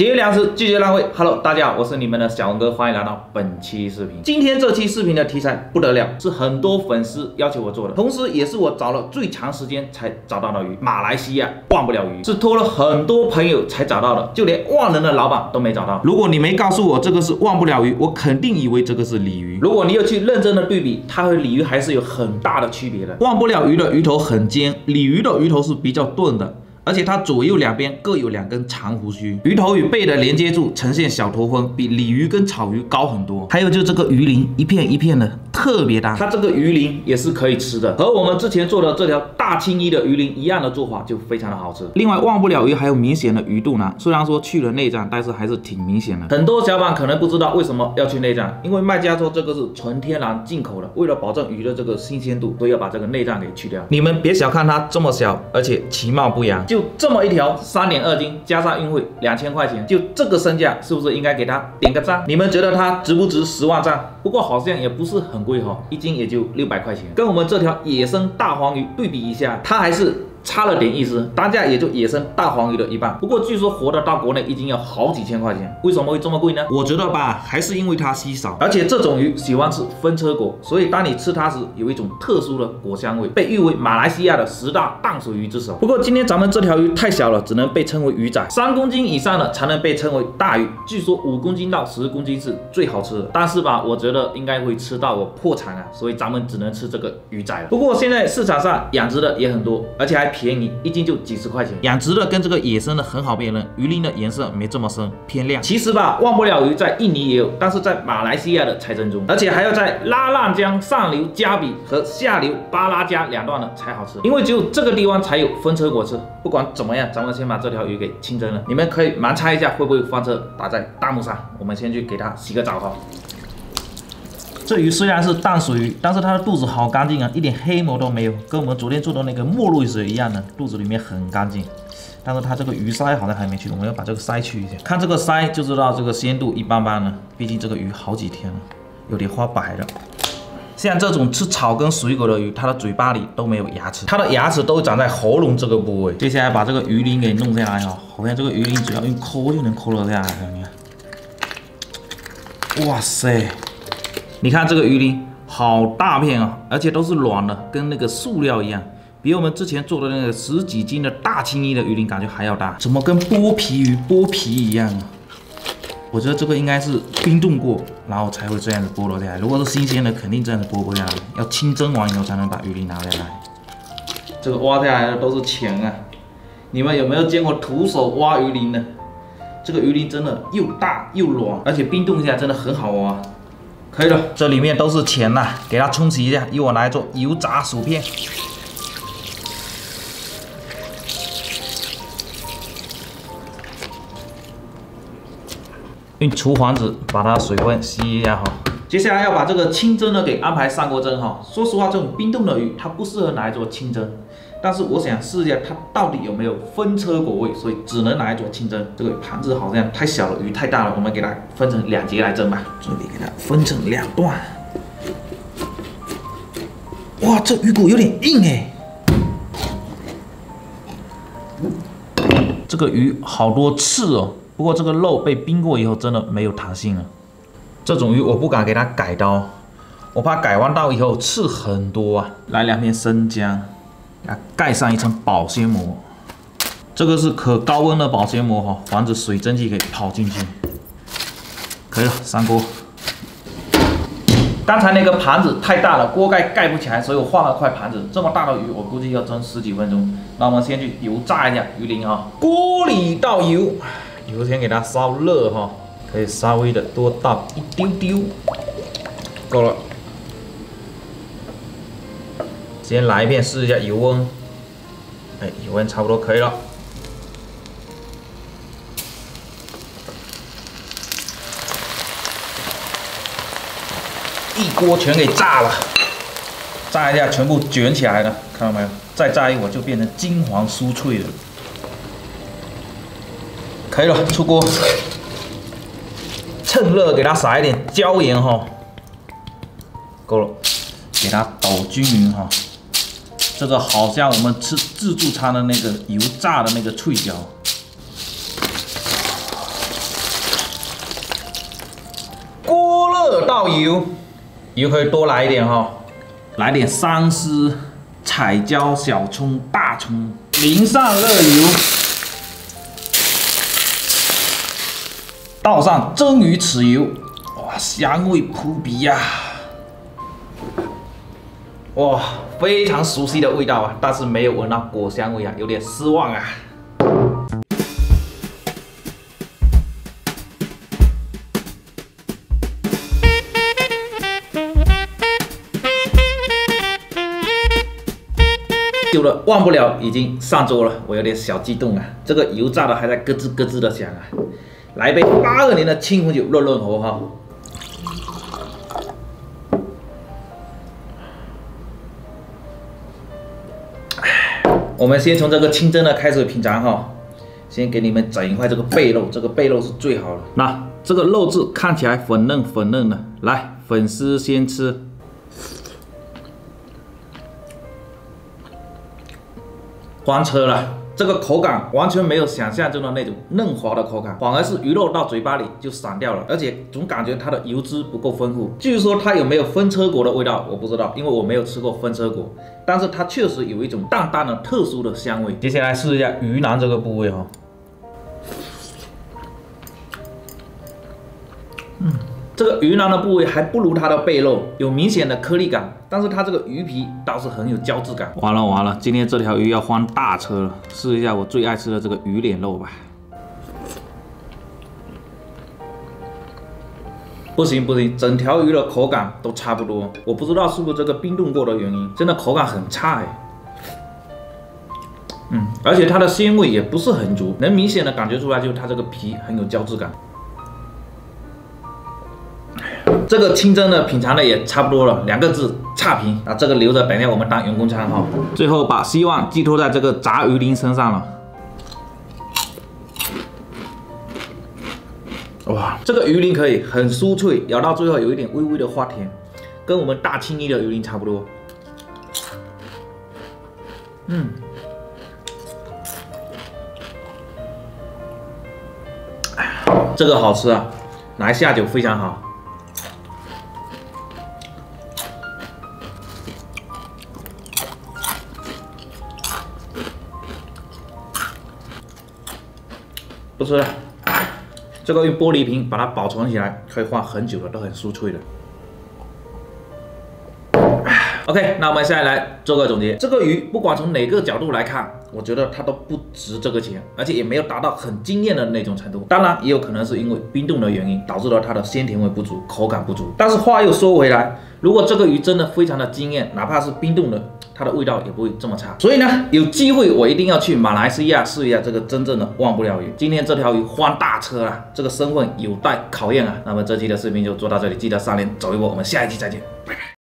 节约粮食，拒绝浪费。Hello，大家好，我是你们的小文哥，欢迎来到本期视频。今天这期视频的题材不得了，是很多粉丝要求我做的，同时也是我找了最长时间才找到的鱼。马来西亚忘不了鱼，是托了很多朋友才找到的，就连万能的老板都没找到。如果你没告诉我这个是忘不了鱼，我肯定以为这个是鲤鱼。如果你有去认真的对比，它和鲤鱼还是有很大的区别的。忘不了鱼的鱼头很尖，鲤鱼的鱼头是比较钝的。而且它左右两边各有两根长胡须，鱼头与背的连接处呈现小驼峰，比鲤鱼跟草鱼高很多。还有就这个鱼鳞一片一片的，特别大。它这个鱼鳞也是可以吃的，和我们之前做的这条大青衣的鱼鳞一样的做法，就非常的好吃。另外忘不了鱼还有明显的鱼肚腩，虽然说去了内脏，但是还是挺明显的。很多小伙伴可能不知道为什么要去内脏，因为卖家说这个是纯天然进口的，为了保证鱼的这个新鲜度，所以要把这个内脏给去掉。你们别小看它这么小，而且其貌不扬。就这么一条三点二斤，加上运费两千块钱，就这个身价，是不是应该给他点个赞？你们觉得它值不值十万赞？不过好像也不是很贵哈，一斤也就六百块钱，跟我们这条野生大黄鱼对比一下，它还是。差了点意思，单价也就野生大黄鱼的一半。不过据说活的到国内一斤要好几千块钱，为什么会这么贵呢？我觉得吧，还是因为它稀少，而且这种鱼喜欢吃风车果，所以当你吃它时，有一种特殊的果香味，被誉为马来西亚的十大淡水鱼之首。不过今天咱们这条鱼太小了，只能被称为鱼仔，三公斤以上的才能被称为大鱼。据说五公斤到十公斤是最好吃的，但是吧，我觉得应该会吃到我破产啊，所以咱们只能吃这个鱼仔了。不过现在市场上养殖的也很多，而且还。便宜一斤就几十块钱，养殖的跟这个野生的很好辨认，鱼鳞的颜色没这么深，偏亮。其实吧，忘不了鱼在印尼也有，但是在马来西亚的才正宗，而且还要在拉浪江上流加比和下流巴拉加两段的才好吃，因为只有这个地方才有风车果吃。不管怎么样，咱们先把这条鱼给清蒸了。你们可以盲猜一下会不会翻车，打在弹幕上。我们先去给它洗个澡哈。这鱼虽然是淡水鱼，但是它的肚子好干净啊，一点黑膜都没有，跟我们昨天做的那个墨绿水一样的，肚子里面很干净。但是它这个鱼鳃好像还没去，我们要把这个鳃去一下。看这个鳃就知道这个鲜度一般般了，毕竟这个鱼好几天了，有点发白了。像这种吃草跟水果的鱼，它的嘴巴里都没有牙齿，它的牙齿都长在喉咙这个部位。接下来把这个鱼鳞给弄下来啊，好像这个鱼鳞只要用抠就能抠得下来，你看。哇塞！你看这个鱼鳞好大片啊，而且都是软的，跟那个塑料一样，比我们之前做的那个十几斤的大青衣的鱼鳞感觉还要大，怎么跟剥皮鱼剥皮一样啊？我觉得这个应该是冰冻过，然后才会这样子剥落下来。如果是新鲜的，肯定这样子剥不下来，要清蒸完以后才能把鱼鳞拿下来。这个挖下来的都是钱啊！你们有没有见过徒手挖鱼鳞的？这个鱼鳞真的又大又软，而且冰冻一下真的很好挖。可以了，这里面都是钱呐，给它冲洗一下，由我来做油炸薯片。用厨房纸把它水分吸一下哈。接下来要把这个清蒸的给安排上锅蒸哈。说实话，这种冰冻的鱼它不适合拿来做清蒸。但是我想试一下它到底有没有风车果味，所以只能拿来做清蒸。这个盘子好像太小了，鱼太大了，我们给它分成两节来蒸吧。这里给它分成两段。哇，这鱼骨有点硬哎。这个鱼好多刺哦，不过这个肉被冰过以后真的没有弹性了。这种鱼我不敢给它改刀，我怕改完刀以后刺很多啊。来两片生姜。啊，盖上一层保鲜膜，这个是可高温的保鲜膜哈，防止水蒸气给跑进去。可以了，上锅。刚才那个盘子太大了，锅盖盖不起来，所以我换了块盘子。这么大的鱼，我估计要蒸十几分钟。那我们先去油炸一下鱼鳞啊。锅里倒油，油先给它烧热哈，可以稍微的多倒一丢丢，够了。先来一遍试一下油温，哎，油温差不多可以了，一锅全给炸了，炸一下全部卷起来了，看到没有？再炸一会就变成金黄酥脆了，可以了，出锅，趁热给它撒一点椒盐哈，够了，给它抖均匀哈。这个好像我们吃自助餐的那个油炸的那个脆角锅热倒油。油可以多来一点哈。来点三丝彩椒小葱大葱淋上热油。倒上蒸鱼豉油。哇香味扑鼻呀。哇，非常熟悉的味道啊，但是没有闻到果香味啊，有点失望啊。久了忘不了，已经上桌了，我有点小激动啊！这个油炸的还在咯吱咯吱的响啊！来杯八二年的青红酒润润喉哈。我们先从这个清蒸的开始品尝哈，先给你们整一块这个背肉，这个背肉是最好的。那这个肉质看起来粉嫩粉嫩的，来粉丝先吃。翻车了，这个口感完全没有想象中的那种嫩滑的口感，反而是鱼肉到嘴巴里就散掉了，而且总感觉它的油脂不够丰富。据说它有没有风车果的味道，我不知道，因为我没有吃过风车果，但是它确实有一种淡淡的特殊的香味。接下来试一下鱼腩这个部位哈，这个鱼腩的部位还不如它的背肉有明显的颗粒感，但是它这个鱼皮倒是很有胶质感。完了完了，今天这条鱼要翻大车了，试一下我最爱吃的这个鱼脸肉吧。不行不行，整条鱼的口感都差不多，我不知道是不是这个冰冻过的原因，真的口感很差哎。嗯，而且它的鲜味也不是很足，能明显的感觉出来，就是它这个皮很有胶质感。这个清蒸的品尝的也差不多了，两个字差评。啊这个留着，等下我们当员工餐哈。最后把希望寄托在这个炸鱼鳞身上了。哇，这个鱼鳞可以很酥脆，咬到最后有一点微微的花甜，跟我们大青衣的鱼鳞差不多。嗯，这个好吃啊，来下酒非常好。不是，这个用玻璃瓶把它保存起来，可以放很久的，都很酥脆的。OK，那我们现在来做个总结。这个鱼不管从哪个角度来看，我觉得它都不值这个钱，而且也没有达到很惊艳的那种程度。当然，也有可能是因为冰冻的原因，导致了它的鲜甜味不足，口感不足。但是话又说回来，如果这个鱼真的非常的惊艳，哪怕是冰冻的。它的味道也不会这么差，所以呢，有机会我一定要去马来西亚试一下这个真正的忘不了鱼。今天这条鱼翻大车了，这个身份有待考验啊。那么这期的视频就做到这里，记得三连走一波，我们下一期再见，拜拜。